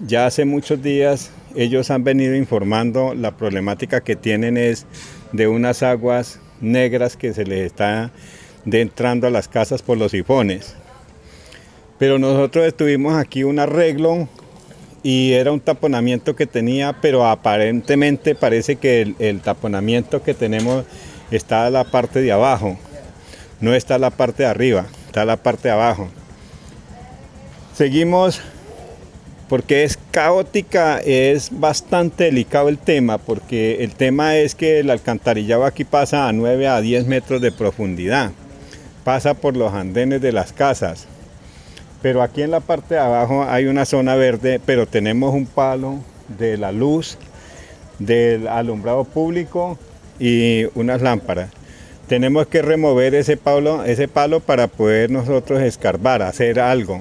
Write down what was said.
Ya hace muchos días ellos han venido informando la problemática que tienen es de unas aguas negras que se les está entrando a las casas por los sifones. Pero nosotros estuvimos aquí un arreglo y era un taponamiento que tenía, pero aparentemente parece que el, taponamiento que tenemos está a la parte de abajo, no está a la parte de arriba, está a la parte de abajo. Seguimos porque es caótica, es bastante delicado el tema, porque el tema es que el alcantarillado aquí pasa a 9 a 10 metros de profundidad, pasa por los andenes de las casas, pero aquí en la parte de abajo hay una zona verde, pero tenemos un palo de la luz, del alumbrado público y unas lámparas. Tenemos que remover ese palo, ese palo para poder nosotros escarbar, hacer algo.